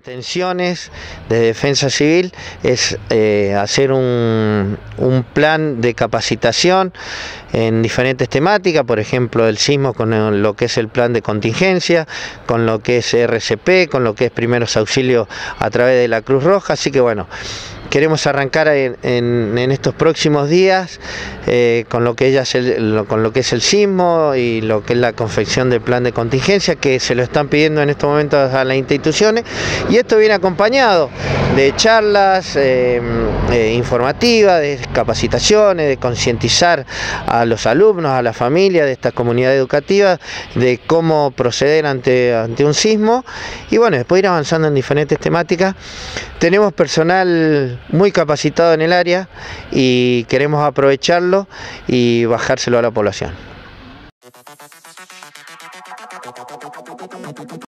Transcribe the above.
intenciones de defensa civil es eh, hacer un, un, plan de capacitación en diferentes temáticas, por ejemplo el sismo con lo que es el plan de contingencia, con lo que es RCP, con lo que es primeros auxilios a través de la Cruz Roja, así que bueno, queremos arrancar en, en, estos próximos días eh, con, lo que es el, con lo que es el sismo y lo que es la confección del plan de contingencia que se lo están pidiendo en estos momentos a las instituciones. Y esto viene acompañado de charlas eh, eh, informativas, de capacitaciones, de concientizar a los alumnos, a la familia de esta comunidad educativa de cómo proceder ante, ante un sismo y bueno, después ir avanzando en diferentes temáticas. Tenemos personal muy capacitado en el área y queremos aprovecharlo y bajárselo a la población.